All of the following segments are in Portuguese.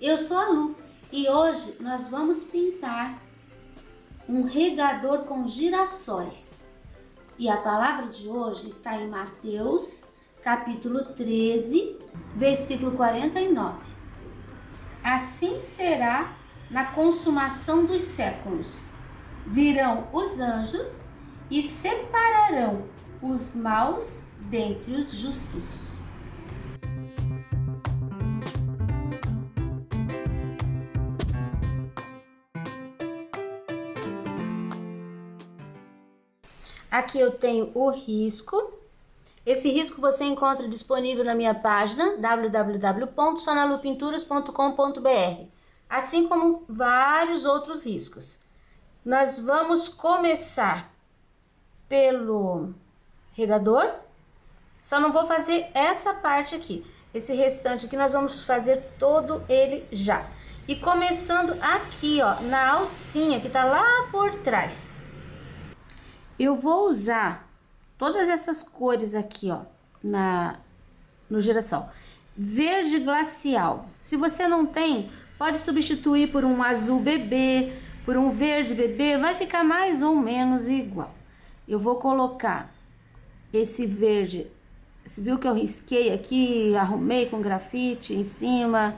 Eu sou a Lu e hoje nós vamos pintar um regador com girassóis. E a palavra de hoje está em Mateus, capítulo 13, versículo 49. Assim será na consumação dos séculos. Virão os anjos e separarão os maus dentre os justos. Aqui eu tenho o risco. Esse risco você encontra disponível na minha página www.sonalupinturas.com.br, assim como vários outros riscos. Nós vamos começar pelo regador. Só não vou fazer essa parte aqui. Esse restante aqui nós vamos fazer todo ele já. E começando aqui, ó, na alcinha que tá lá por trás. Eu vou usar todas essas cores aqui, ó, na, no girassol. Verde glacial. Se você não tem, pode substituir por um azul bebê, por um verde bebê, vai ficar mais ou menos igual. Eu vou colocar esse verde, você viu que eu risquei aqui, arrumei com grafite em cima,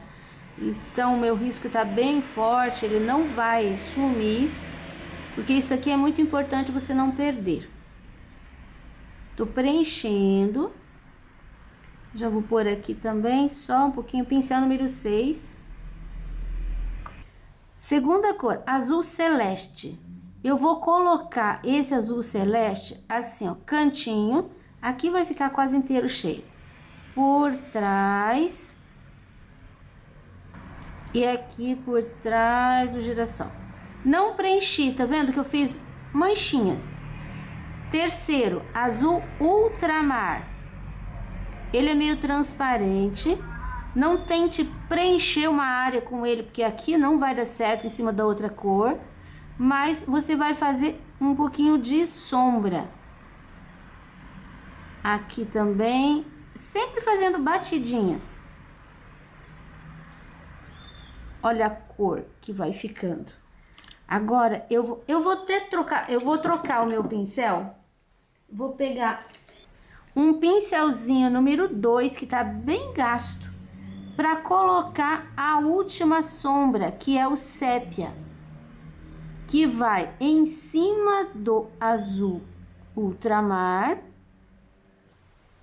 então meu risco tá bem forte, ele não vai sumir. Porque isso aqui é muito importante você não perder. Tô preenchendo. Já vou pôr aqui também, só um pouquinho, pincel número 6. Segunda cor, azul celeste. Eu vou colocar esse azul celeste assim, ó, cantinho. Aqui vai ficar quase inteiro cheio. Por trás. E aqui por trás do girassol. Não preenchi, tá vendo que eu fiz manchinhas. Terceiro, azul ultramar. Ele é meio transparente. Não tente preencher uma área com ele, porque aqui não vai dar certo em cima da outra cor. Mas você vai fazer um pouquinho de sombra. Aqui também, sempre fazendo batidinhas. Olha a cor que vai ficando. Agora, eu vou, eu vou ter trocar, eu vou trocar o meu pincel. Vou pegar um pincelzinho número 2, que tá bem gasto, para colocar a última sombra, que é o sépia, que vai em cima do azul ultramar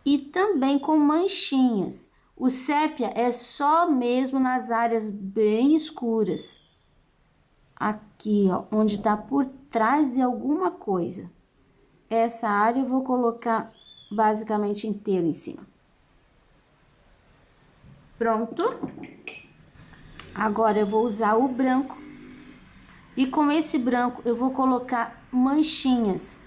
e também com manchinhas. O sépia é só mesmo nas áreas bem escuras aqui, ó, onde tá por trás de alguma coisa. Essa área eu vou colocar basicamente inteiro em cima. Pronto. Agora eu vou usar o branco. E com esse branco eu vou colocar manchinhas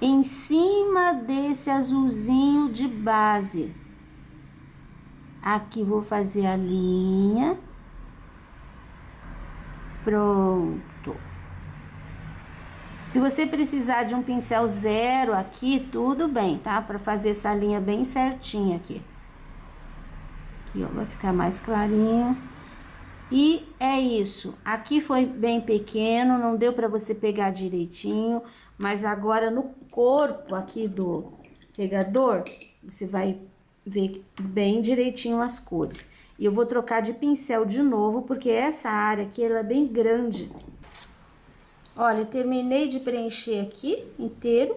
em cima desse azulzinho de base. Aqui vou fazer a linha. Pronto. Se você precisar de um pincel zero aqui, tudo bem, tá? Para fazer essa linha bem certinha aqui. Aqui, ó, vai ficar mais clarinho. E é isso. Aqui foi bem pequeno, não deu para você pegar direitinho, mas agora no corpo aqui do pegador, você vai ver bem direitinho as cores. E eu vou trocar de pincel de novo, porque essa área aqui, ela é bem grande. Olha, terminei de preencher aqui inteiro.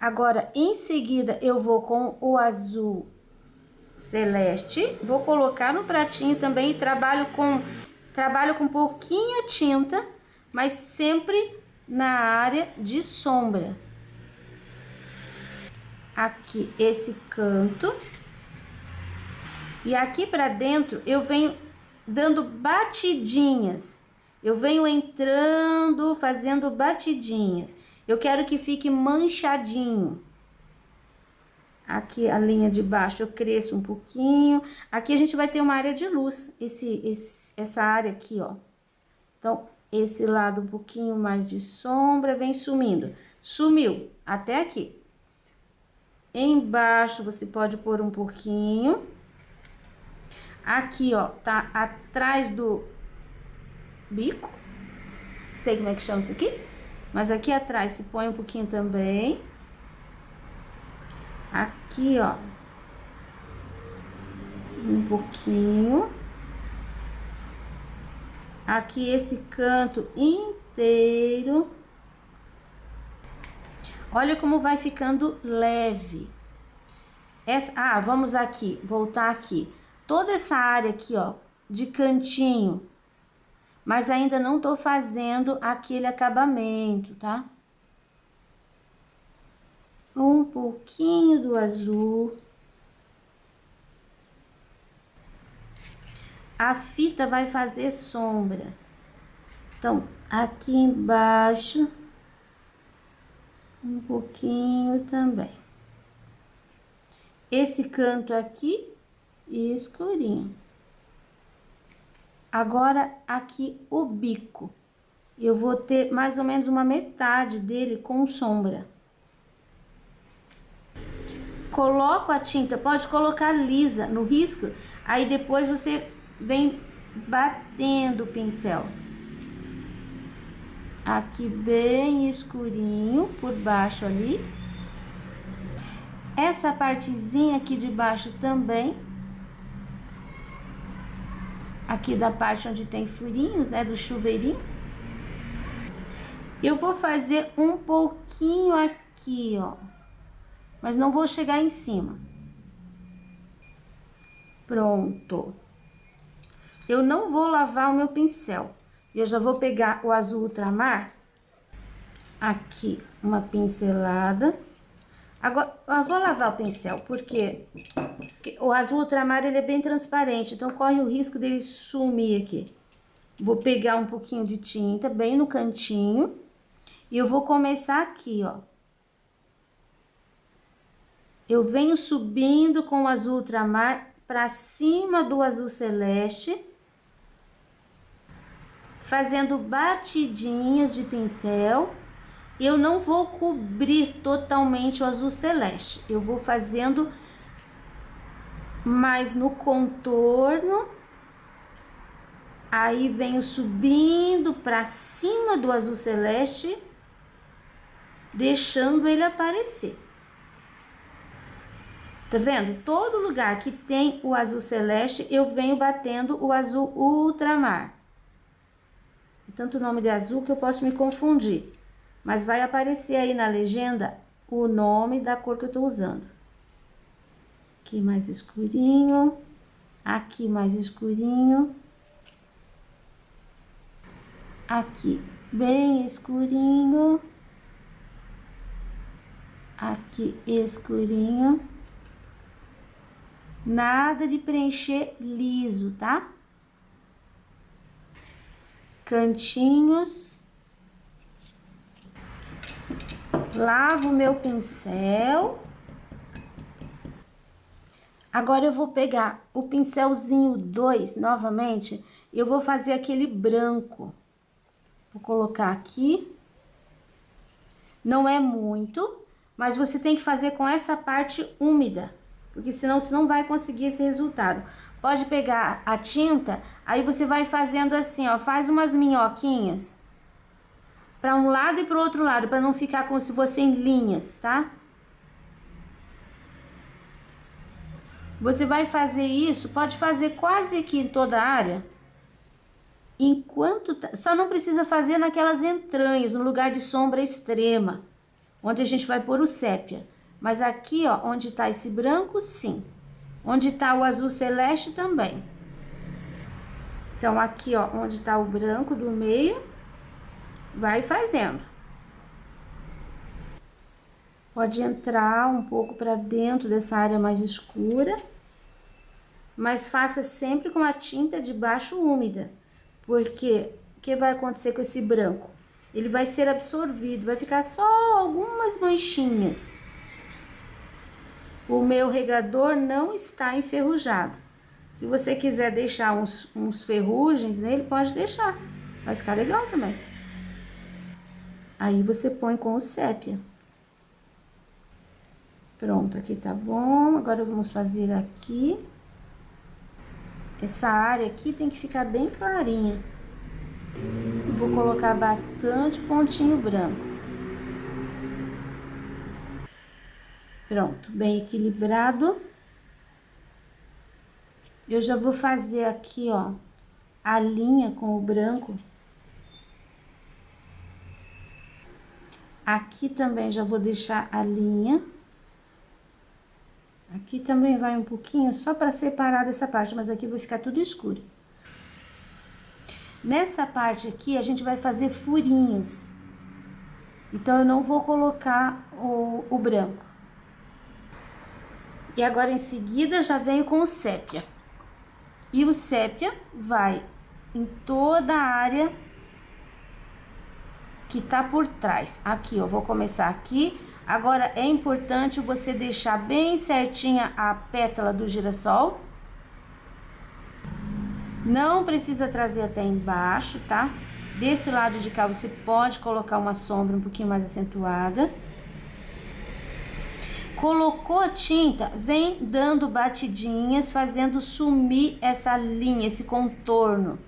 Agora, em seguida, eu vou com o azul celeste. Vou colocar no pratinho também e trabalho com, trabalho com pouquinha tinta, mas sempre na área de sombra. Aqui, esse canto. E aqui para dentro eu venho dando batidinhas. Eu venho entrando, fazendo batidinhas. Eu quero que fique manchadinho. Aqui a linha de baixo eu cresço um pouquinho. Aqui a gente vai ter uma área de luz, esse, esse, essa área aqui, ó. Então, esse lado um pouquinho mais de sombra vem sumindo. Sumiu até aqui. Embaixo você pode pôr um pouquinho. Aqui, ó, tá atrás do bico. Sei como é que chama isso aqui. Mas aqui atrás se põe um pouquinho também. Aqui, ó. Um pouquinho. Aqui esse canto inteiro. Olha como vai ficando leve. Essa, ah, vamos aqui, voltar aqui. Toda essa área aqui, ó, de cantinho, mas ainda não tô fazendo aquele acabamento, tá? Um pouquinho do azul. A fita vai fazer sombra. Então, aqui embaixo, um pouquinho também. Esse canto aqui, escurinho. Agora, aqui o bico. Eu vou ter mais ou menos uma metade dele com sombra. Coloco a tinta, pode colocar lisa no risco, aí depois você vem batendo o pincel. Aqui bem escurinho por baixo ali. Essa partezinha aqui de baixo também aqui da parte onde tem furinhos, né, do chuveirinho. Eu vou fazer um pouquinho aqui, ó, mas não vou chegar em cima. Pronto. Eu não vou lavar o meu pincel. Eu já vou pegar o azul ultramar. Aqui, uma pincelada. Agora, eu vou lavar o pincel, porque o azul ultramar ele é bem transparente, então corre o risco dele sumir aqui. Vou pegar um pouquinho de tinta bem no cantinho e eu vou começar aqui, ó. Eu venho subindo com o azul ultramar para cima do azul celeste, fazendo batidinhas de pincel eu não vou cobrir totalmente o azul celeste. Eu vou fazendo mais no contorno. Aí venho subindo para cima do azul celeste, deixando ele aparecer. Tá vendo? Todo lugar que tem o azul celeste, eu venho batendo o azul ultramar. Tanto o nome de azul que eu posso me confundir mas vai aparecer aí na legenda o nome da cor que eu tô usando. Aqui mais escurinho, aqui mais escurinho, aqui bem escurinho, aqui escurinho. Nada de preencher liso, tá? Cantinhos lavo meu pincel. Agora eu vou pegar o pincelzinho 2 novamente, eu vou fazer aquele branco. Vou colocar aqui. Não é muito, mas você tem que fazer com essa parte úmida, porque senão você não vai conseguir esse resultado. Pode pegar a tinta, aí você vai fazendo assim, ó, faz umas minhoquinhas para um lado e para o outro lado, para não ficar como se fossem linhas, tá? Você vai fazer isso, pode fazer quase aqui em toda a área. Enquanto tá, só não precisa fazer naquelas entranhas, no lugar de sombra extrema, onde a gente vai pôr o sépia. Mas aqui, ó, onde tá esse branco, sim. Onde tá o azul celeste também. Então, aqui, ó, onde tá o branco do meio, vai fazendo. Pode entrar um pouco para dentro dessa área mais escura, mas faça sempre com a tinta de baixo úmida, porque o que vai acontecer com esse branco? Ele vai ser absorvido, vai ficar só algumas manchinhas. O meu regador não está enferrujado. Se você quiser deixar uns, uns ferrugens nele, pode deixar. Vai ficar legal também. Aí você põe com o sépia. Pronto, aqui tá bom. Agora vamos fazer aqui. Essa área aqui tem que ficar bem clarinha. Vou colocar bastante pontinho branco. Pronto, bem equilibrado. Eu já vou fazer aqui, ó, a linha com o branco. Aqui também já vou deixar a linha. Aqui também vai um pouquinho, só para separar dessa parte, mas aqui vai ficar tudo escuro. Nessa parte aqui, a gente vai fazer furinhos. Então, eu não vou colocar o, o branco. E agora, em seguida, já venho com o sépia. E o sépia vai em toda a área que tá por trás. Aqui, eu vou começar aqui. Agora, é importante você deixar bem certinha a pétala do girassol. Não precisa trazer até embaixo, tá? Desse lado de cá, você pode colocar uma sombra um pouquinho mais acentuada. Colocou a tinta, vem dando batidinhas, fazendo sumir essa linha, esse contorno.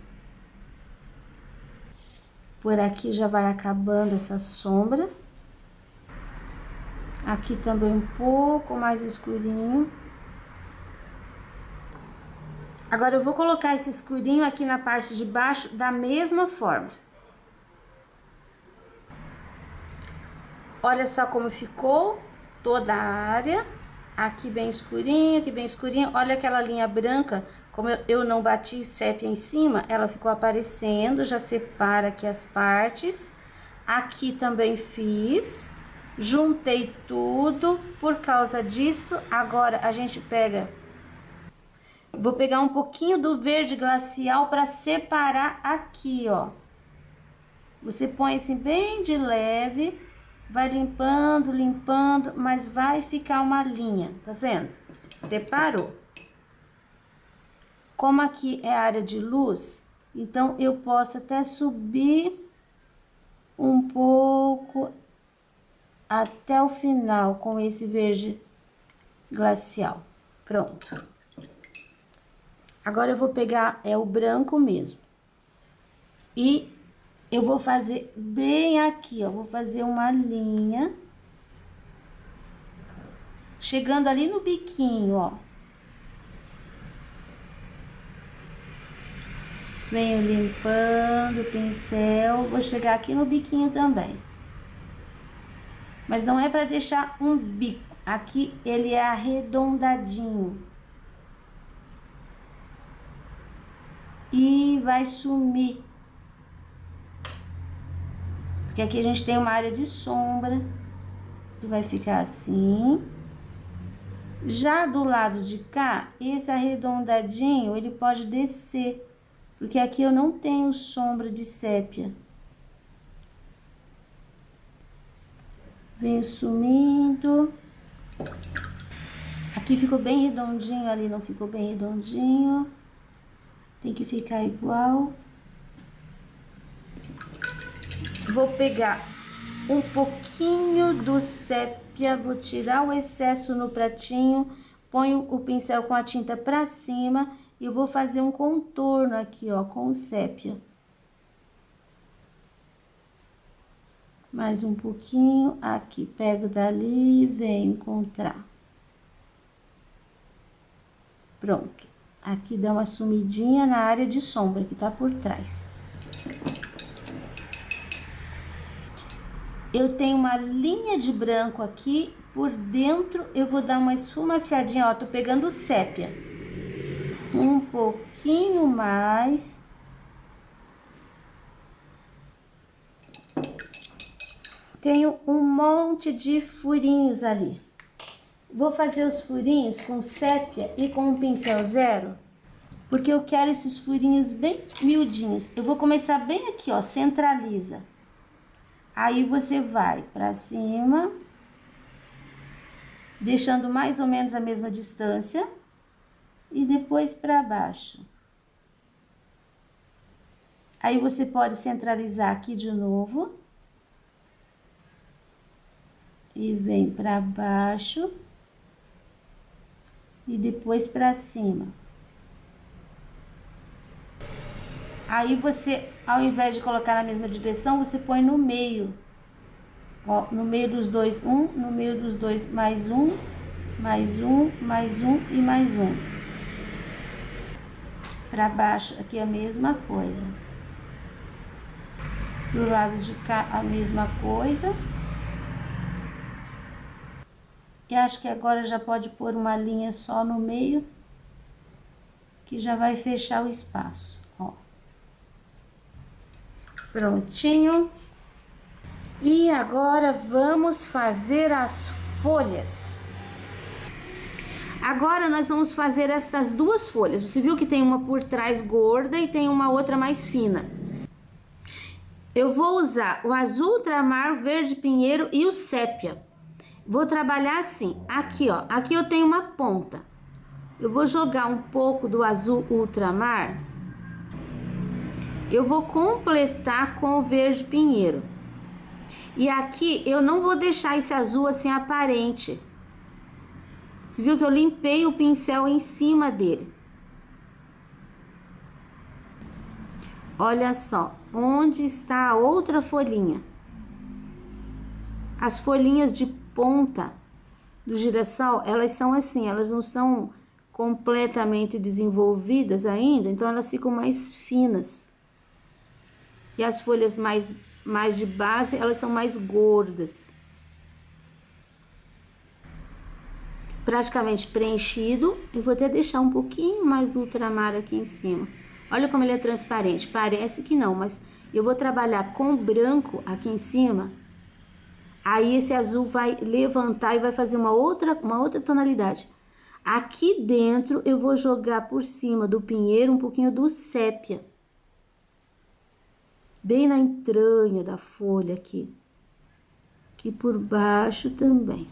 Por aqui já vai acabando essa sombra. Aqui também um pouco mais escurinho. Agora, eu vou colocar esse escurinho aqui na parte de baixo da mesma forma. Olha só como ficou toda a área. Aqui bem escurinho, aqui bem escurinho. Olha aquela linha branca, como eu, não bati sépia em cima, ela ficou aparecendo. Já separa aqui as partes. Aqui também fiz. Juntei tudo. Por causa disso, agora a gente pega Vou pegar um pouquinho do verde glacial para separar aqui, ó. Você põe assim bem de leve, vai limpando, limpando, mas vai ficar uma linha, tá vendo? Separou. Como aqui é área de luz, então eu posso até subir um pouco até o final com esse verde glacial. Pronto. Agora eu vou pegar é o branco mesmo. E eu vou fazer bem aqui, ó, vou fazer uma linha. Chegando ali no biquinho, ó. Venho limpando o pincel, vou chegar aqui no biquinho também. Mas não é para deixar um bico, aqui ele é arredondadinho. e vai sumir. Porque aqui a gente tem uma área de sombra, que vai ficar assim. Já do lado de cá, esse arredondadinho, ele pode descer, porque aqui eu não tenho sombra de sépia. Venho sumindo. Aqui ficou bem redondinho, ali não ficou bem redondinho tem que ficar igual. Vou pegar um pouquinho do sépia, vou tirar o excesso no pratinho, ponho o pincel com a tinta pra cima e vou fazer um contorno aqui, ó, com o sépia. Mais um pouquinho, aqui, pego dali e venho encontrar. Pronto. Aqui dá uma sumidinha na área de sombra que tá por trás. Eu tenho uma linha de branco aqui, por dentro eu vou dar uma esfumaciadinha, ó, tô pegando sépia. Um pouquinho mais. Tenho um monte de furinhos ali. Vou fazer os furinhos com sépia e com um pincel zero, porque eu quero esses furinhos bem miudinhos. Eu vou começar bem aqui, ó, centraliza. Aí você vai pra cima, deixando mais ou menos a mesma distância, e depois pra baixo. Aí você pode centralizar aqui de novo. E vem pra baixo e depois para cima. Aí você, ao invés de colocar na mesma direção, você põe no meio. Ó, no meio dos dois, um, no meio dos dois, mais um, mais um, mais um e mais um. Para baixo, aqui a mesma coisa. Do lado de cá, a mesma coisa. E acho que agora já pode pôr uma linha só no meio, que já vai fechar o espaço, ó. Prontinho. E agora vamos fazer as folhas. Agora nós vamos fazer essas duas folhas. Você viu que tem uma por trás gorda e tem uma outra mais fina. Eu vou usar o azul ultramar, verde pinheiro e o sépia. Vou trabalhar assim, aqui ó, aqui eu tenho uma ponta. Eu vou jogar um pouco do azul ultramar. Eu vou completar com o verde pinheiro. E aqui eu não vou deixar esse azul assim aparente. Você viu que eu limpei o pincel em cima dele. Olha só, onde está a outra folhinha? As folhinhas de ponta do girassol, elas são assim, elas não são completamente desenvolvidas ainda, então elas ficam mais finas. E as folhas mais, mais de base, elas são mais gordas. Praticamente preenchido, eu vou até deixar um pouquinho mais do ultramar aqui em cima. Olha como ele é transparente, parece que não, mas eu vou trabalhar com branco aqui em cima Aí esse azul vai levantar e vai fazer uma outra, uma outra tonalidade. Aqui dentro eu vou jogar por cima do pinheiro um pouquinho do sépia. Bem na entranha da folha aqui. Aqui por baixo também.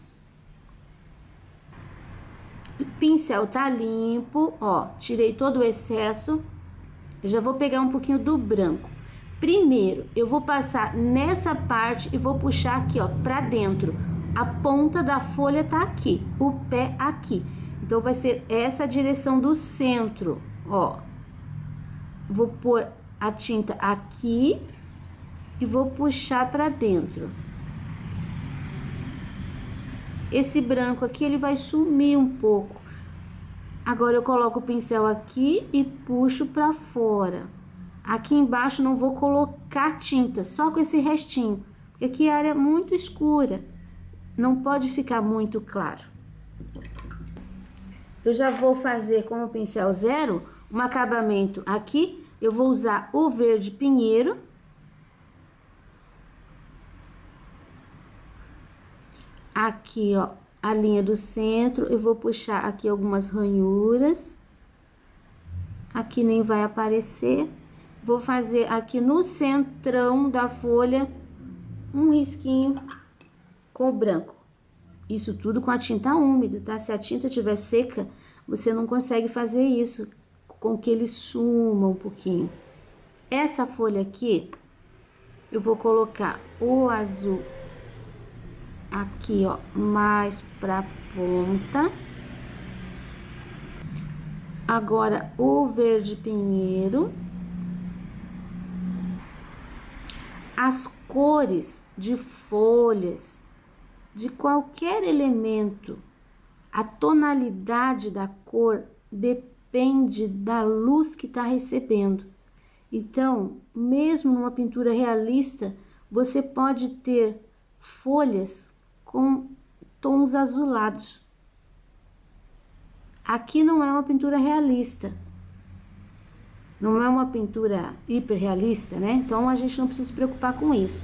O pincel tá limpo, ó, tirei todo o excesso. Já vou pegar um pouquinho do branco. Primeiro, eu vou passar nessa parte e vou puxar aqui, ó, pra dentro. A ponta da folha tá aqui, o pé aqui. Então, vai ser essa direção do centro, ó. Vou pôr a tinta aqui e vou puxar pra dentro. Esse branco aqui, ele vai sumir um pouco. Agora, eu coloco o pincel aqui e puxo pra fora. Aqui embaixo não vou colocar tinta, só com esse restinho, porque aqui a área é muito escura, não pode ficar muito claro. Eu já vou fazer com o pincel zero um acabamento aqui, eu vou usar o verde pinheiro. Aqui, ó, a linha do centro, eu vou puxar aqui algumas ranhuras. Aqui nem vai aparecer. Vou fazer aqui no centrão da folha um risquinho com branco. Isso tudo com a tinta úmida, tá? Se a tinta estiver seca, você não consegue fazer isso com que ele suma um pouquinho. Essa folha aqui, eu vou colocar o azul aqui, ó, mais pra ponta. Agora, o verde pinheiro. as cores de folhas, de qualquer elemento, a tonalidade da cor depende da luz que está recebendo. Então, mesmo numa pintura realista, você pode ter folhas com tons azulados. Aqui não é uma pintura realista, não é uma pintura hiperrealista, né? Então a gente não precisa se preocupar com isso.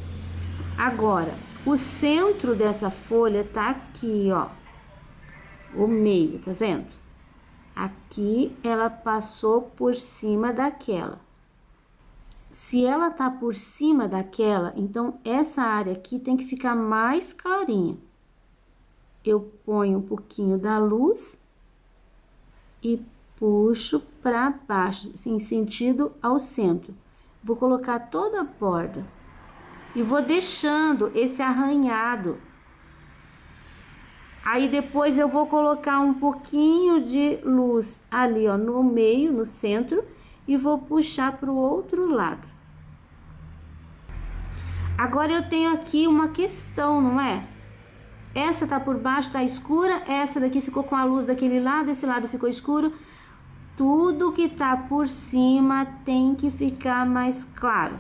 Agora, o centro dessa folha tá aqui, ó. O meio, tá vendo? Aqui ela passou por cima daquela. Se ela tá por cima daquela, então essa área aqui tem que ficar mais clarinha. Eu ponho um pouquinho da luz e puxo para baixo, assim, sentido ao centro. Vou colocar toda a borda e vou deixando esse arranhado. Aí depois eu vou colocar um pouquinho de luz ali, ó, no meio, no centro, e vou puxar para o outro lado. Agora eu tenho aqui uma questão, não é? Essa tá por baixo, tá escura, essa daqui ficou com a luz daquele lado, esse lado ficou escuro. Tudo que tá por cima tem que ficar mais claro.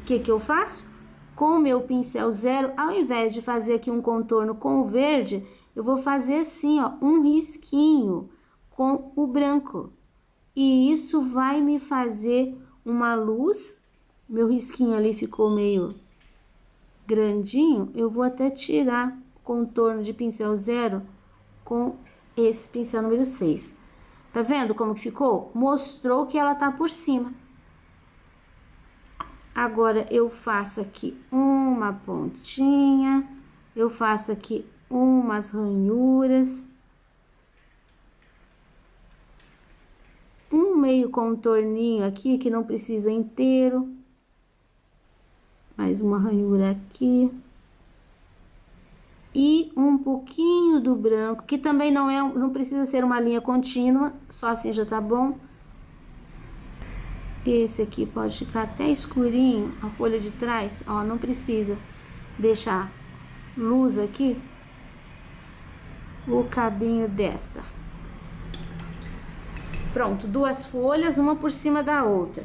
O que que eu faço? Com o meu pincel zero, ao invés de fazer aqui um contorno com o verde, eu vou fazer assim, ó, um risquinho com o branco. E isso vai me fazer uma luz. Meu risquinho ali ficou meio grandinho, eu vou até tirar o contorno de pincel zero com esse pincel número 6. Tá vendo como que ficou? Mostrou que ela tá por cima. Agora, eu faço aqui uma pontinha, eu faço aqui umas ranhuras. Um meio contorninho aqui, que não precisa inteiro. Mais uma ranhura aqui. E um pouquinho do branco, que também não é, não precisa ser uma linha contínua, só assim já tá bom. Esse aqui pode ficar até escurinho, a folha de trás, ó, não precisa deixar luz aqui. O cabinho dessa. Pronto, duas folhas, uma por cima da outra.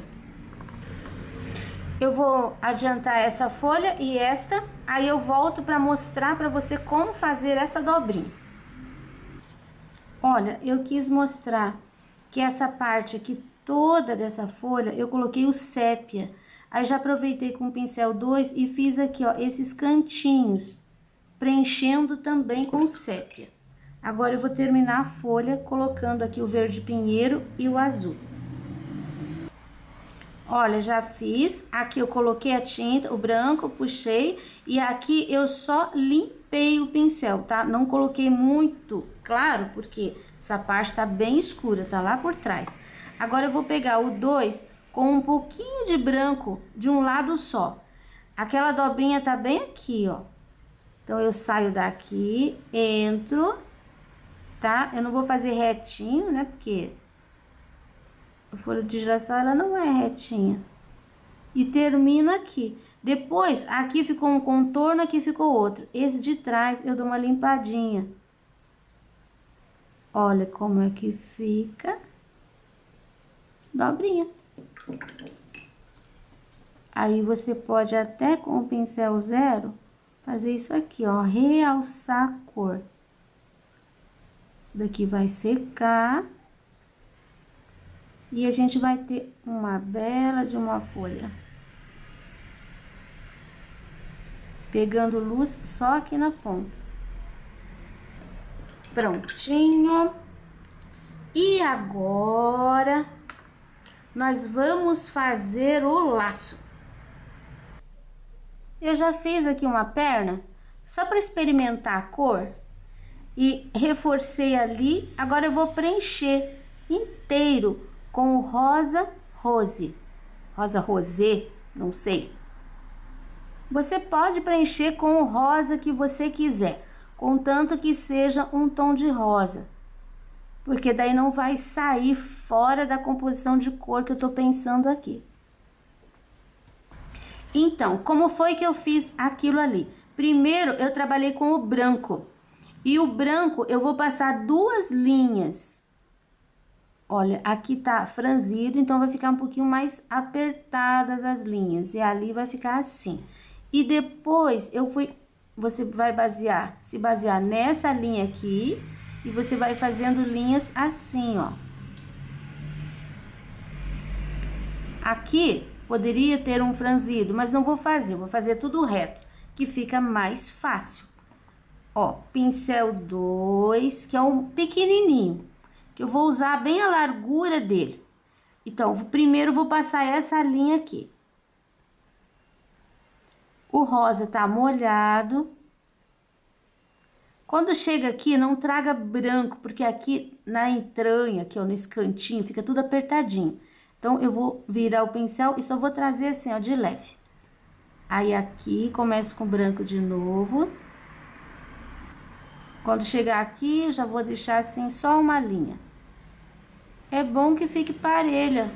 Eu vou adiantar essa folha e esta, aí eu volto para mostrar para você como fazer essa dobrinha. Olha, eu quis mostrar que essa parte aqui toda dessa folha eu coloquei o sépia. Aí já aproveitei com o pincel 2 e fiz aqui, ó, esses cantinhos, preenchendo também com sépia. Agora eu vou terminar a folha colocando aqui o verde pinheiro e o azul. Olha, já fiz, aqui eu coloquei a tinta, o branco, puxei, e aqui eu só limpei o pincel, tá? Não coloquei muito claro, porque essa parte tá bem escura, tá lá por trás. Agora eu vou pegar o 2 com um pouquinho de branco de um lado só. Aquela dobrinha tá bem aqui, ó. Então, eu saio daqui, entro, tá? Eu não vou fazer retinho, né? Porque a folha de girassol, ela não é retinha. E termino aqui. Depois, aqui ficou um contorno, aqui ficou outro. Esse de trás, eu dou uma limpadinha. Olha como é que fica dobrinha. Aí, você pode até com o pincel zero fazer isso aqui, ó, realçar a cor. Isso daqui vai secar. E a gente vai ter uma bela de uma folha. Pegando luz só aqui na ponta. Prontinho. E agora nós vamos fazer o laço. Eu já fiz aqui uma perna, só para experimentar a cor, e reforcei ali. Agora eu vou preencher inteiro com o rosa rose, rosa rosé, não sei. Você pode preencher com o rosa que você quiser, contanto que seja um tom de rosa porque daí não vai sair fora da composição de cor que eu tô pensando aqui. Então, como foi que eu fiz aquilo ali? Primeiro, eu trabalhei com o branco. E o branco, eu vou passar duas linhas. Olha, aqui tá franzido, então vai ficar um pouquinho mais apertadas as linhas. E ali vai ficar assim. E depois, eu fui... Você vai basear, se basear nessa linha aqui e você vai fazendo linhas assim, ó. Aqui poderia ter um franzido, mas não vou fazer, vou fazer tudo reto, que fica mais fácil. Ó, pincel 2, que é um pequenininho, que eu vou usar bem a largura dele. Então, primeiro vou passar essa linha aqui. O rosa tá molhado, quando chega aqui, não traga branco, porque aqui na entranha, aqui ó, nesse cantinho, fica tudo apertadinho. Então, eu vou virar o pincel e só vou trazer assim, ó, de leve. Aí, aqui, começo com branco de novo. Quando chegar aqui, eu já vou deixar assim, só uma linha. É bom que fique parelha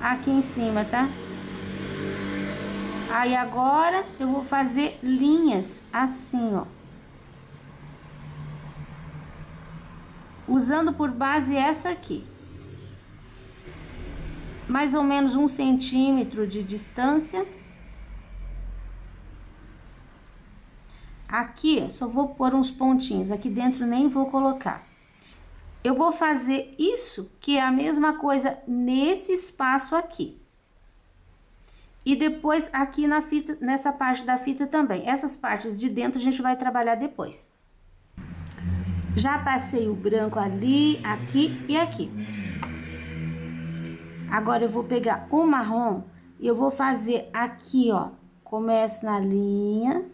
aqui em cima, tá? Aí agora eu vou fazer linhas assim, ó. Usando por base essa aqui. Mais ou menos um centímetro de distância. Aqui, só vou pôr uns pontinhos, aqui dentro nem vou colocar. Eu vou fazer isso, que é a mesma coisa nesse espaço aqui. E depois aqui na fita, nessa parte da fita também. Essas partes de dentro a gente vai trabalhar depois. Já passei o branco ali, aqui e aqui. Agora eu vou pegar o marrom e eu vou fazer aqui, ó. Começo na linha.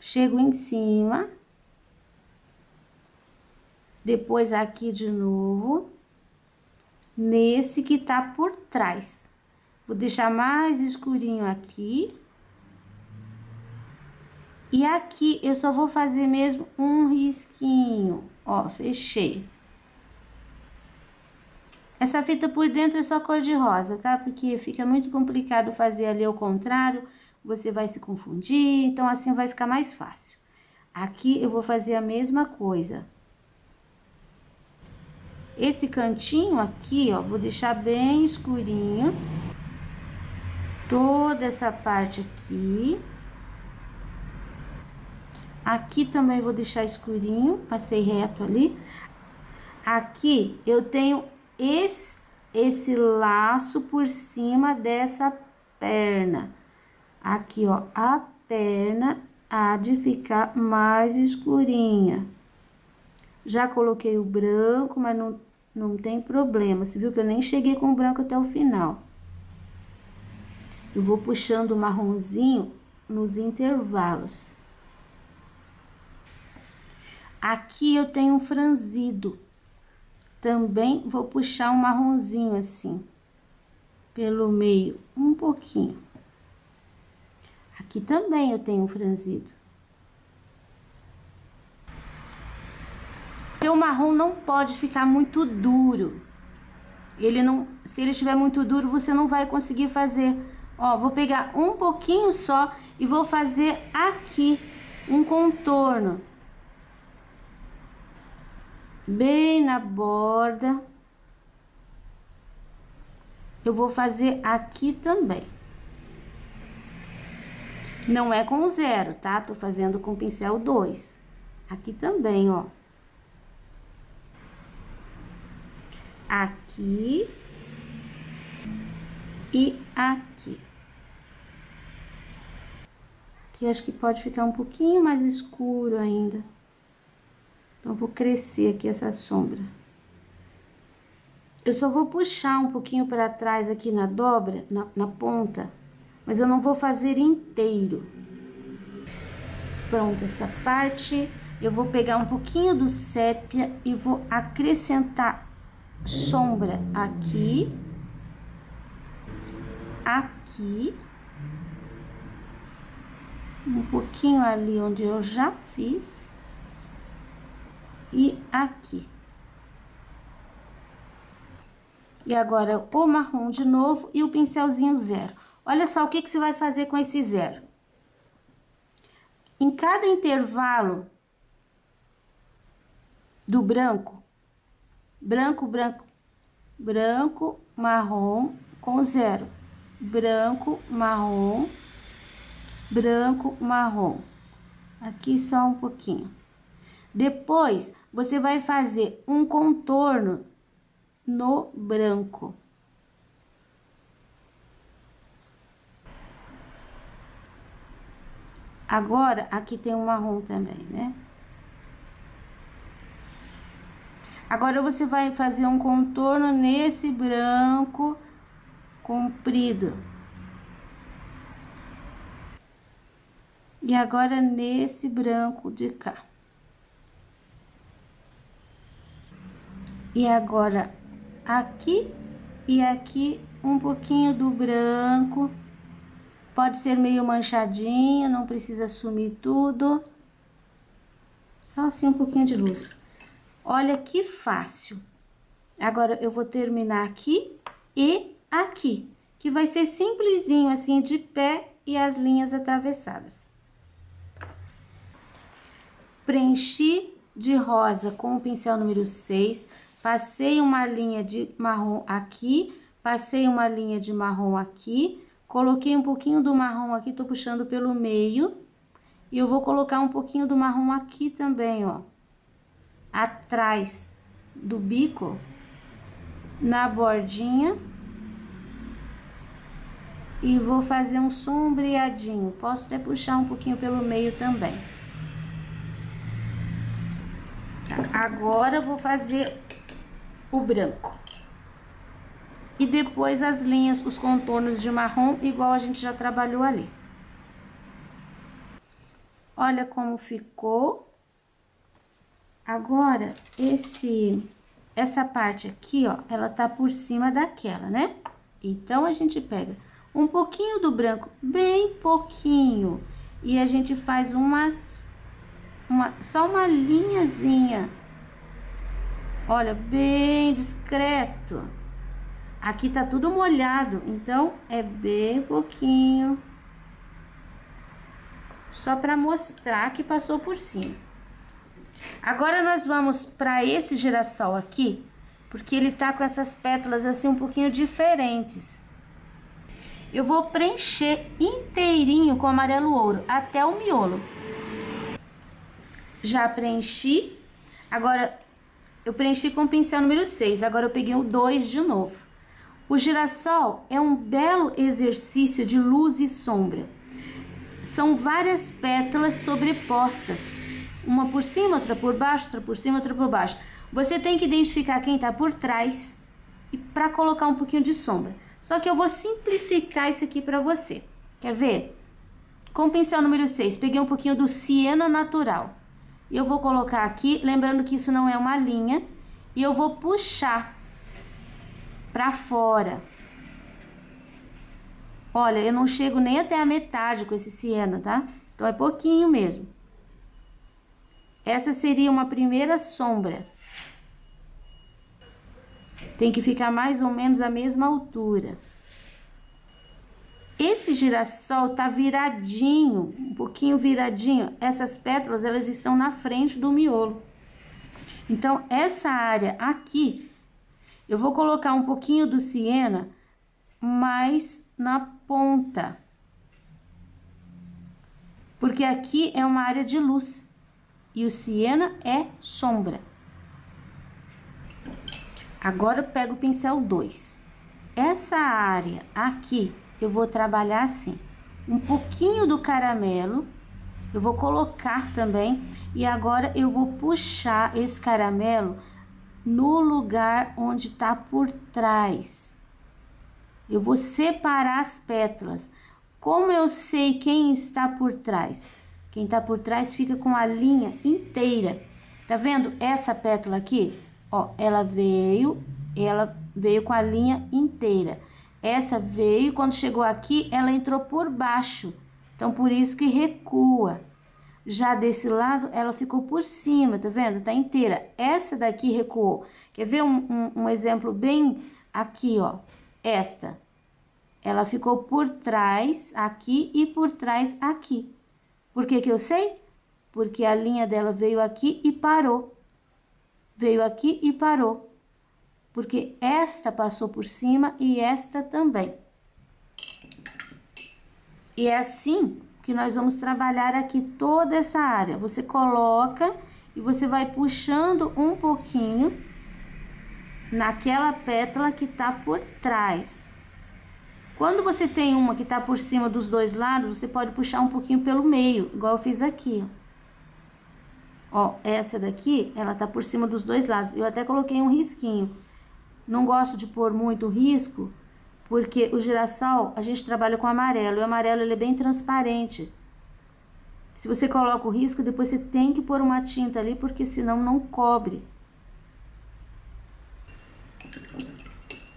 Chego em cima. Depois aqui de novo. Nesse que tá por trás. Vou deixar mais escurinho aqui. E aqui eu só vou fazer mesmo um risquinho, ó, fechei. Essa fita por dentro é só cor de rosa, tá? Porque fica muito complicado fazer ali ao contrário, você vai se confundir, então assim vai ficar mais fácil. Aqui eu vou fazer a mesma coisa. Esse cantinho aqui, ó, vou deixar bem escurinho toda essa parte aqui. Aqui também vou deixar escurinho, passei reto ali. Aqui eu tenho esse, esse laço por cima dessa perna. Aqui, ó, a perna há de ficar mais escurinha. Já coloquei o branco, mas não, não tem problema. Você viu que eu nem cheguei com o branco até o final. Eu vou puxando o marronzinho nos intervalos. Aqui eu tenho um franzido. Também vou puxar um marronzinho assim, pelo meio, um pouquinho. Aqui também eu tenho um franzido. O marrom não pode ficar muito duro. Ele não, se ele estiver muito duro, você não vai conseguir fazer Ó, vou pegar um pouquinho só e vou fazer aqui um contorno. Bem na borda. Eu vou fazer aqui também. Não é com zero, tá? Tô fazendo com pincel 2. Aqui também, ó. Aqui e aqui. Aqui acho que pode ficar um pouquinho mais escuro ainda. Então, vou crescer aqui essa sombra. Eu só vou puxar um pouquinho para trás aqui na dobra, na, na ponta, mas eu não vou fazer inteiro. Pronto, essa parte, eu vou pegar um pouquinho do sépia e vou acrescentar sombra aqui, aqui um pouquinho ali onde eu já fiz e aqui. E agora o marrom de novo e o pincelzinho zero. Olha só o que, que você vai fazer com esse zero. Em cada intervalo do branco, branco, branco, branco, marrom com zero, branco, marrom, branco, marrom. Aqui só um pouquinho. Depois, você vai fazer um contorno no branco. Agora, aqui tem um marrom também, né? Agora, você vai fazer um contorno nesse branco comprido. E agora nesse branco de cá. E agora aqui e aqui um pouquinho do branco. Pode ser meio manchadinho, não precisa sumir tudo. Só assim um pouquinho de luz. Olha que fácil. Agora eu vou terminar aqui e aqui, que vai ser simplesinho assim de pé e as linhas atravessadas. Preenchi de rosa com o pincel número 6, passei uma linha de marrom aqui, passei uma linha de marrom aqui, coloquei um pouquinho do marrom aqui, tô puxando pelo meio, e eu vou colocar um pouquinho do marrom aqui também, ó, atrás do bico, na bordinha, e vou fazer um sombreadinho, posso até puxar um pouquinho pelo meio também. Agora, vou fazer o branco. E depois as linhas, os contornos de marrom, igual a gente já trabalhou ali. Olha como ficou. Agora, esse, essa parte aqui, ó, ela tá por cima daquela, né? Então, a gente pega um pouquinho do branco, bem pouquinho, e a gente faz umas, uma, só uma linhazinha Olha, bem discreto. Aqui tá tudo molhado, então é bem pouquinho. Só para mostrar que passou por cima. Agora nós vamos para esse girassol aqui, porque ele tá com essas pétalas assim um pouquinho diferentes. Eu vou preencher inteirinho com amarelo ouro até o miolo. Já preenchi. Agora eu preenchi com o pincel número 6, agora eu peguei o 2 de novo. O girassol é um belo exercício de luz e sombra. São várias pétalas sobrepostas, uma por cima, outra por baixo, outra por cima, outra por baixo. Você tem que identificar quem está por trás e para colocar um pouquinho de sombra. Só que eu vou simplificar isso aqui para você. Quer ver? Com o pincel número 6, peguei um pouquinho do siena natural. E eu vou colocar aqui, lembrando que isso não é uma linha, e eu vou puxar para fora. Olha, eu não chego nem até a metade com esse siena, tá? Então, é pouquinho mesmo. Essa seria uma primeira sombra. Tem que ficar mais ou menos a mesma altura. Esse girassol tá viradinho, um pouquinho viradinho. Essas pétalas, elas estão na frente do miolo. Então, essa área aqui, eu vou colocar um pouquinho do siena mais na ponta. Porque aqui é uma área de luz e o siena é sombra. Agora eu pego o pincel 2. Essa área aqui eu vou trabalhar assim. Um pouquinho do caramelo, eu vou colocar também, e agora eu vou puxar esse caramelo no lugar onde tá por trás. Eu vou separar as pétalas. Como eu sei quem está por trás? Quem tá por trás fica com a linha inteira. Tá vendo essa pétala aqui? Ó, ela veio, ela veio com a linha inteira. Essa veio, quando chegou aqui, ela entrou por baixo. Então, por isso que recua. Já desse lado, ela ficou por cima, tá vendo? Tá inteira. Essa daqui recuou. Quer ver um, um, um exemplo bem aqui, ó? Esta. Ela ficou por trás aqui e por trás aqui. Por que que eu sei? Porque a linha dela veio aqui e parou. Veio aqui e parou porque esta passou por cima e esta também. E é assim que nós vamos trabalhar aqui toda essa área. Você coloca e você vai puxando um pouquinho naquela pétala que tá por trás. Quando você tem uma que tá por cima dos dois lados, você pode puxar um pouquinho pelo meio, igual eu fiz aqui. Ó, essa daqui, ela tá por cima dos dois lados. Eu até coloquei um risquinho. Não gosto de pôr muito risco, porque o girassol a gente trabalha com amarelo, e o amarelo ele é bem transparente. Se você coloca o risco, depois você tem que pôr uma tinta ali, porque senão não cobre.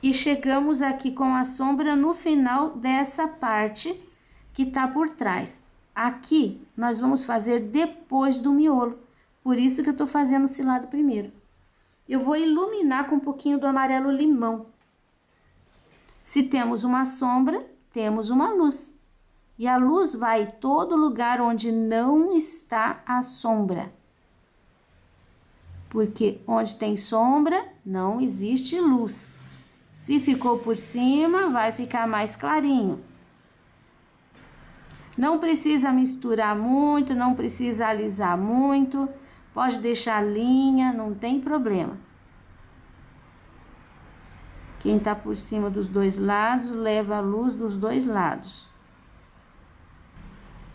E chegamos aqui com a sombra no final dessa parte que tá por trás. Aqui, nós vamos fazer depois do miolo. Por isso que eu tô fazendo esse lado primeiro eu vou iluminar com um pouquinho do amarelo limão. Se temos uma sombra, temos uma luz. E a luz vai todo lugar onde não está a sombra. Porque onde tem sombra, não existe luz. Se ficou por cima, vai ficar mais clarinho. Não precisa misturar muito, não precisa alisar muito. Pode deixar linha, não tem problema. Quem tá por cima dos dois lados, leva a luz dos dois lados.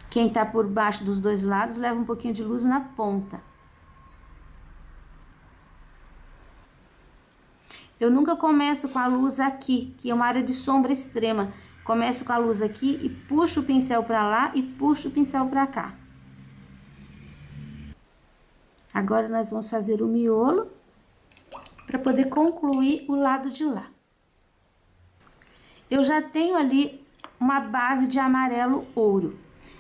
Quem tá por baixo dos dois lados, leva um pouquinho de luz na ponta. Eu nunca começo com a luz aqui, que é uma área de sombra extrema. Começo com a luz aqui e puxo o pincel para lá e puxo o pincel para cá. Agora, nós vamos fazer o miolo para poder concluir o lado de lá. Eu já tenho ali uma base de amarelo ouro.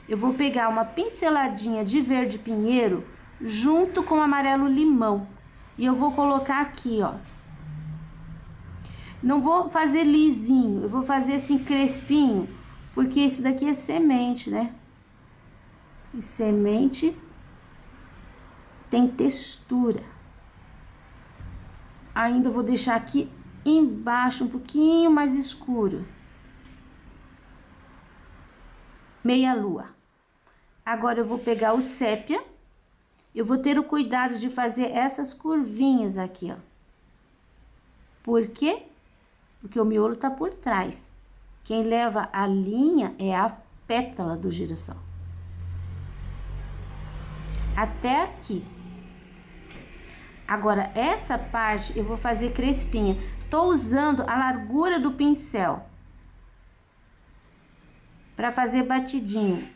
Eu vou pegar uma pinceladinha de verde pinheiro junto com amarelo limão. E eu vou colocar aqui, ó. Não vou fazer lisinho, eu vou fazer assim crespinho, porque esse daqui é semente, né? E semente tem textura. Ainda vou deixar aqui embaixo um pouquinho mais escuro. Meia lua. Agora eu vou pegar o sépia. Eu vou ter o cuidado de fazer essas curvinhas aqui, ó. Por quê? Porque o miolo tá por trás. Quem leva a linha é a pétala do girassol. Até aqui. Agora, essa parte eu vou fazer crespinha. Tô usando a largura do pincel para fazer batidinho.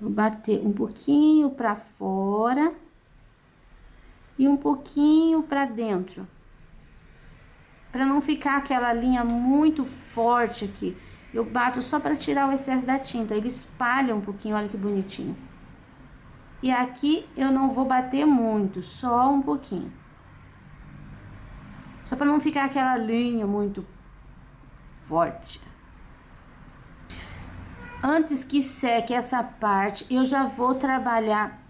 Vou bater um pouquinho para fora e um pouquinho para dentro. Para não ficar aquela linha muito forte aqui. Eu bato só para tirar o excesso da tinta. Ele espalha um pouquinho, olha que bonitinho. E aqui eu não vou bater muito, só um pouquinho. Só para não ficar aquela linha muito forte. Antes que seque essa parte, eu já vou trabalhar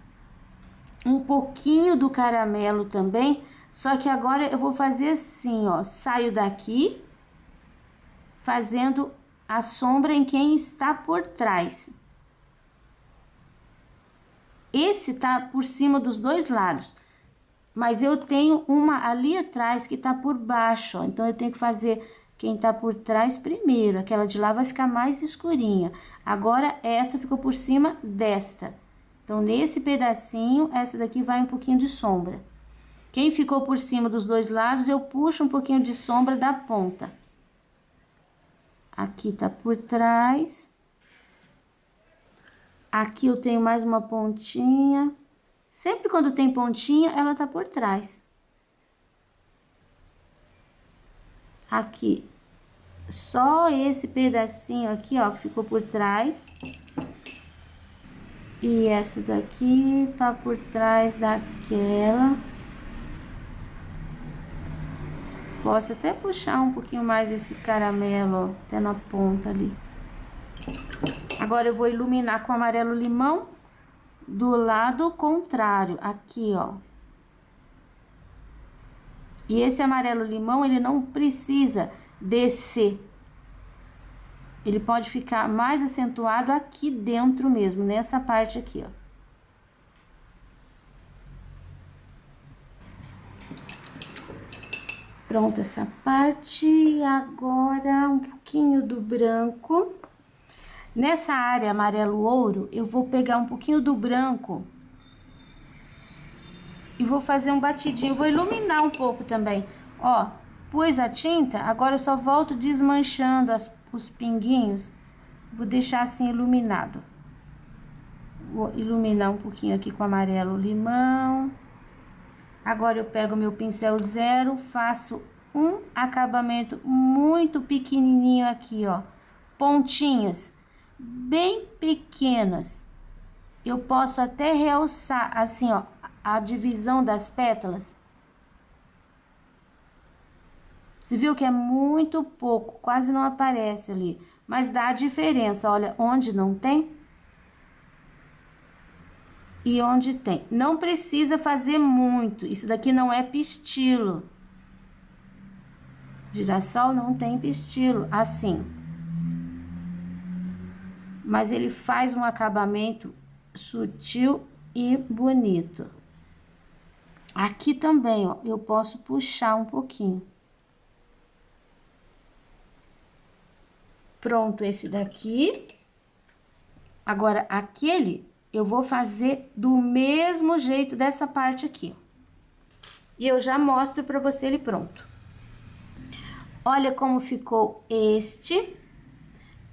um pouquinho do caramelo também, só que agora eu vou fazer assim, ó, saio daqui, fazendo a sombra em quem está por trás. Esse tá por cima dos dois lados, mas eu tenho uma ali atrás que tá por baixo, ó, então eu tenho que fazer quem tá por trás primeiro, aquela de lá vai ficar mais escurinha. Agora, essa ficou por cima desta. Então, nesse pedacinho, essa daqui vai um pouquinho de sombra. Quem ficou por cima dos dois lados, eu puxo um pouquinho de sombra da ponta. Aqui tá por trás. Aqui eu tenho mais uma pontinha. Sempre quando tem pontinha, ela tá por trás. Aqui, só esse pedacinho aqui, ó, que ficou por trás. E essa daqui tá por trás daquela. Posso até puxar um pouquinho mais esse caramelo, ó, até na ponta ali. Agora eu vou iluminar com amarelo limão do lado contrário, aqui, ó. E esse amarelo limão, ele não precisa descer. Ele pode ficar mais acentuado aqui dentro mesmo, nessa parte aqui, ó. Pronta essa parte, agora um pouquinho do branco. Nessa área amarelo ouro, eu vou pegar um pouquinho do branco e vou fazer um batidinho, vou iluminar um pouco também. Ó, pus a tinta, agora eu só volto desmanchando as, os pinguinhos, vou deixar assim iluminado. Vou iluminar um pouquinho aqui com amarelo limão. Agora eu pego meu pincel zero, faço um acabamento muito pequenininho aqui, ó. Pontinhas bem pequenas. Eu posso até realçar assim, ó, a divisão das pétalas. Você viu que é muito pouco, quase não aparece ali. Mas dá diferença, olha, onde não tem e onde tem. Não precisa fazer muito, isso daqui não é pistilo. Girassol não tem pistilo, assim. Mas ele faz um acabamento sutil e bonito. Aqui também, ó, eu posso puxar um pouquinho. Pronto, esse daqui. Agora, aquele eu vou fazer do mesmo jeito dessa parte aqui. E eu já mostro para você ele pronto. Olha como ficou este.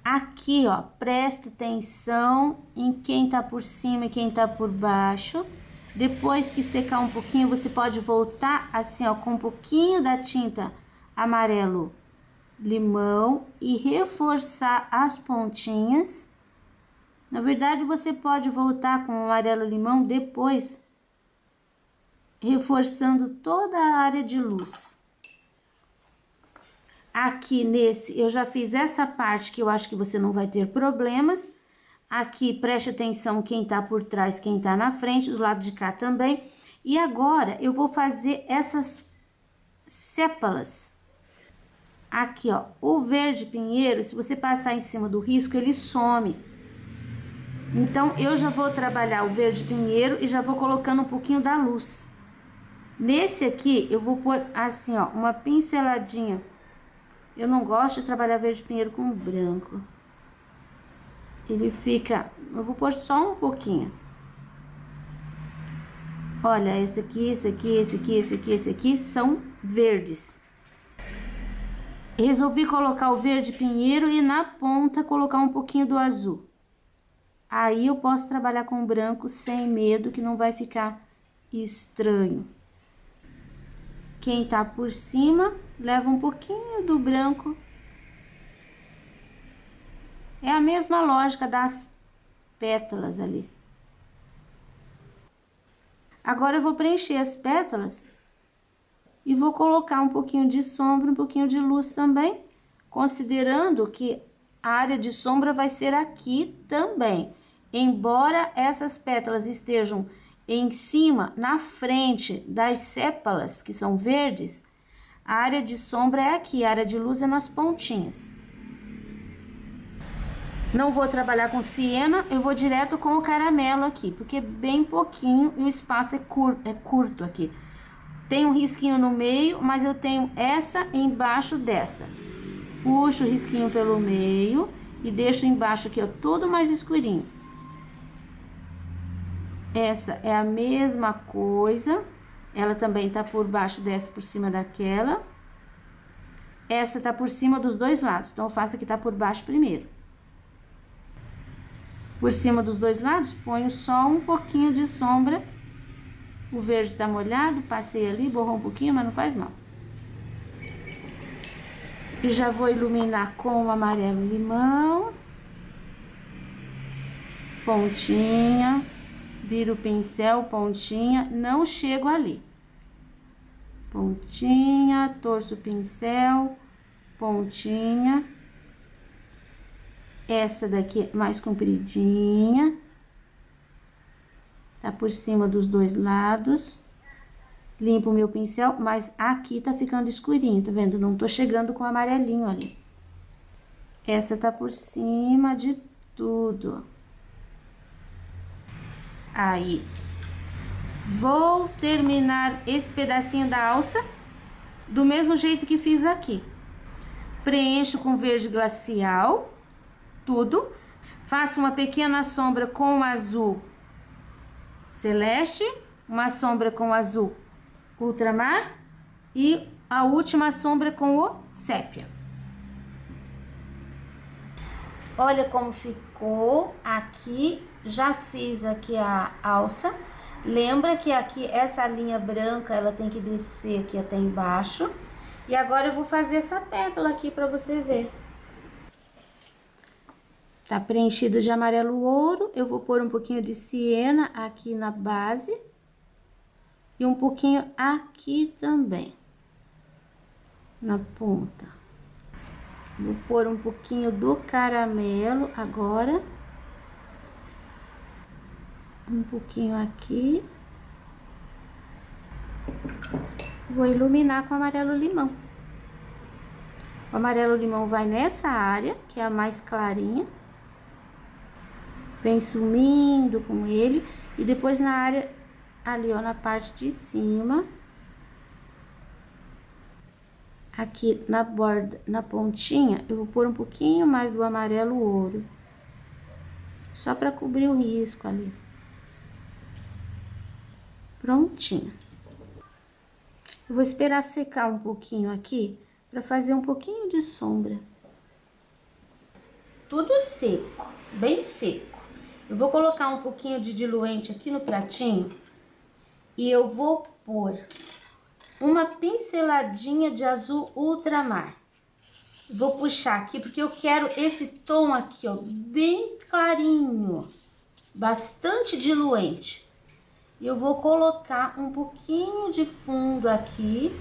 Aqui, ó, presta atenção em quem tá por cima e quem tá por baixo. Depois que secar um pouquinho, você pode voltar assim, ó, com um pouquinho da tinta amarelo limão e reforçar as pontinhas. Na verdade, você pode voltar com o amarelo limão depois, reforçando toda a área de luz. Aqui nesse, eu já fiz essa parte que eu acho que você não vai ter problemas. Aqui, preste atenção quem tá por trás, quem tá na frente, do lado de cá também. E agora, eu vou fazer essas sépalas Aqui, ó, o verde pinheiro, se você passar em cima do risco, ele some. Então, eu já vou trabalhar o verde pinheiro e já vou colocando um pouquinho da luz. Nesse aqui, eu vou pôr assim, ó, uma pinceladinha. Eu não gosto de trabalhar verde pinheiro com branco. Ele fica... Eu vou pôr só um pouquinho. Olha, esse aqui, esse aqui, esse aqui, esse aqui, esse aqui são verdes. Resolvi colocar o verde pinheiro e na ponta colocar um pouquinho do azul. Aí eu posso trabalhar com branco sem medo, que não vai ficar estranho. Quem tá por cima, leva um pouquinho do branco. É a mesma lógica das pétalas ali. Agora eu vou preencher as pétalas e vou colocar um pouquinho de sombra, um pouquinho de luz também, considerando que a área de sombra vai ser aqui também. Embora essas pétalas estejam em cima, na frente das sépalas, que são verdes, a área de sombra é aqui, a área de luz é nas pontinhas. Não vou trabalhar com siena, eu vou direto com o caramelo aqui, porque é bem pouquinho e o espaço é curto, é curto aqui. Tem um risquinho no meio, mas eu tenho essa embaixo dessa. Puxo o risquinho pelo meio e deixo embaixo aqui, ó, tudo mais escurinho. Essa é a mesma coisa. Ela também tá por baixo dessa, por cima daquela. Essa tá por cima dos dois lados. Então, eu faço aqui tá por baixo primeiro. Por cima dos dois lados, ponho só um pouquinho de sombra o verde está molhado, passei ali, borrou um pouquinho, mas não faz mal. E já vou iluminar com o amarelo limão. Pontinha. Viro o pincel, pontinha. Não chego ali. Pontinha, torço o pincel, pontinha. Essa daqui mais compridinha tá por cima dos dois lados. Limpo o meu pincel, mas aqui tá ficando escurinho, tá vendo? Não tô chegando com amarelinho ali. Essa tá por cima de tudo. Aí. Vou terminar esse pedacinho da alça do mesmo jeito que fiz aqui. Preencho com verde glacial, tudo. Faço uma pequena sombra com azul celeste, uma sombra com azul ultramar e a última sombra com o sépia. Olha como ficou aqui, já fiz aqui a alça. Lembra que aqui essa linha branca, ela tem que descer aqui até embaixo. E agora eu vou fazer essa pétala aqui para você ver. Tá preenchido de amarelo ouro, eu vou pôr um pouquinho de siena aqui na base. E um pouquinho aqui também. na ponta. Vou pôr um pouquinho do caramelo agora. Um pouquinho aqui. Vou iluminar com amarelo limão. O amarelo limão vai nessa área, que é a mais clarinha. Vem sumindo com ele. E depois na área, ali ó, na parte de cima. Aqui na borda, na pontinha, eu vou pôr um pouquinho mais do amarelo ouro. Só para cobrir o risco ali. Prontinho. Eu vou esperar secar um pouquinho aqui para fazer um pouquinho de sombra. Tudo seco, bem seco. Eu vou colocar um pouquinho de diluente aqui no pratinho e eu vou pôr uma pinceladinha de azul ultramar. Vou puxar aqui porque eu quero esse tom aqui, ó, bem clarinho, bastante diluente. E eu vou colocar um pouquinho de fundo aqui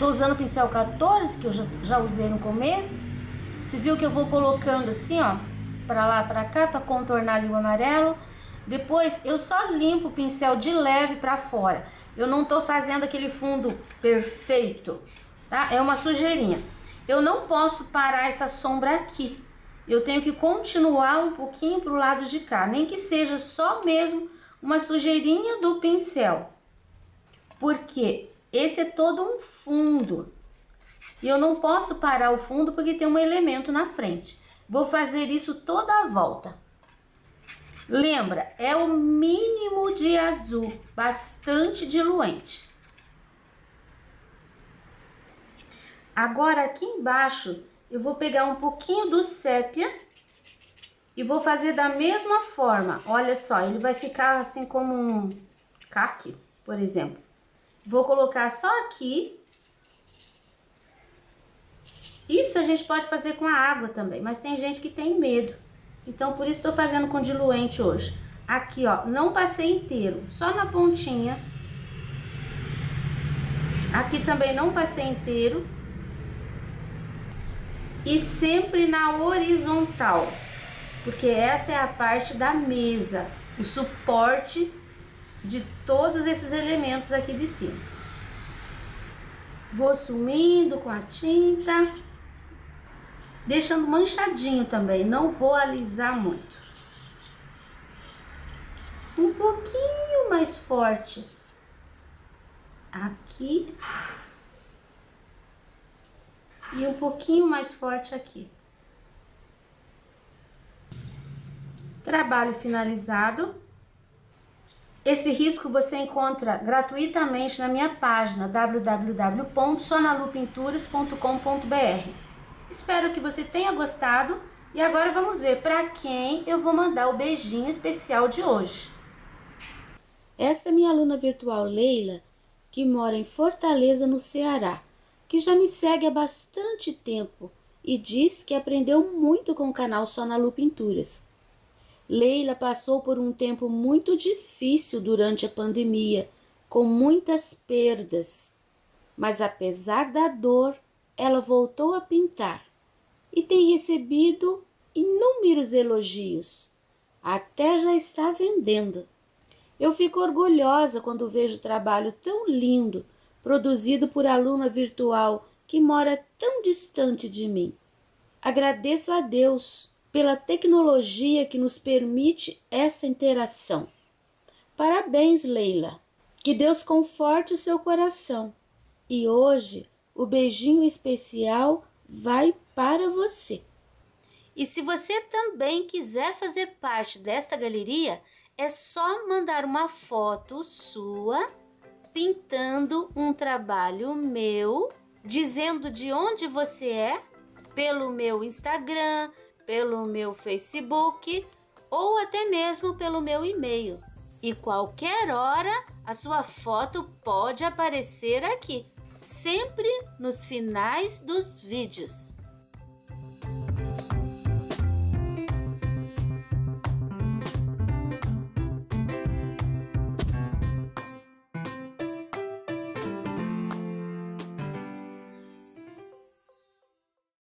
Tô usando o pincel 14, que eu já, já usei no começo. Você viu que eu vou colocando assim, ó, pra lá, pra cá, pra contornar ali o amarelo. Depois, eu só limpo o pincel de leve pra fora. Eu não tô fazendo aquele fundo perfeito, tá? É uma sujeirinha. Eu não posso parar essa sombra aqui. Eu tenho que continuar um pouquinho pro lado de cá, nem que seja só mesmo uma sujeirinha do pincel. Porque esse é todo um fundo. E eu não posso parar o fundo porque tem um elemento na frente. Vou fazer isso toda a volta. Lembra, é o mínimo de azul, bastante diluente. Agora aqui embaixo, eu vou pegar um pouquinho do sépia e vou fazer da mesma forma. Olha só, ele vai ficar assim como um caque, por exemplo. Vou colocar só aqui. Isso a gente pode fazer com a água também, mas tem gente que tem medo. Então, por isso estou fazendo com diluente hoje. Aqui, ó, não passei inteiro, só na pontinha. Aqui também não passei inteiro. E sempre na horizontal, porque essa é a parte da mesa, o suporte de todos esses elementos aqui de cima. Vou sumindo com a tinta, deixando manchadinho também, não vou alisar muito. Um pouquinho mais forte aqui e um pouquinho mais forte aqui. Trabalho finalizado. Esse risco você encontra gratuitamente na minha página www.sonalupinturas.com.br. Espero que você tenha gostado e agora vamos ver para quem eu vou mandar o beijinho especial de hoje. Esta é minha aluna virtual Leila, que mora em Fortaleza, no Ceará, que já me segue há bastante tempo e diz que aprendeu muito com o canal Sonalu Pinturas. Leila passou por um tempo muito difícil durante a pandemia, com muitas perdas. Mas apesar da dor, ela voltou a pintar e tem recebido inúmeros elogios. Até já está vendendo. Eu fico orgulhosa quando vejo trabalho tão lindo produzido por aluna virtual que mora tão distante de mim. Agradeço a Deus pela tecnologia que nos permite essa interação. Parabéns, Leila. Que Deus conforte o seu coração. E hoje o beijinho especial vai para você. E se você também quiser fazer parte desta galeria, é só mandar uma foto sua pintando um trabalho meu, dizendo de onde você é, pelo meu Instagram, pelo meu Facebook ou até mesmo pelo meu e-mail. E qualquer hora a sua foto pode aparecer aqui, sempre nos finais dos vídeos.